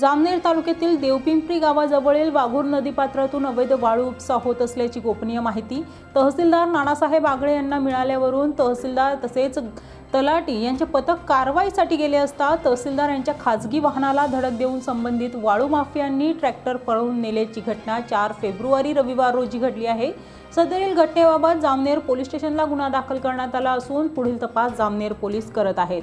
जामनेर तालुक्यातील देवपिंपरी गावाजवळील वाघूर नदीपात्रातून अवैध वाळू उपसा होत असल्याची गोपनीय माहिती तहसीलदार नानासाहेब आगळे यांना मिळाल्यावरून तहसीलदार तसेच तलाटी यांचे पथक कारवाईसाठी गेले असता तहसीलदार यांच्या खाजगी वाहनाला धडक देऊन संबंधित वाळू माफियांनी ट्रॅक्टर पळवून नेल्याची घटना चार फेब्रुवारी रविवार रोजी घडली आहे. सदरील घटनेबाबत जामनेर पोलीस स्टेशनला गुन्हा दाखल करण्यात आला असून पुढील तपास जामनेर पोलीस करत आहेत.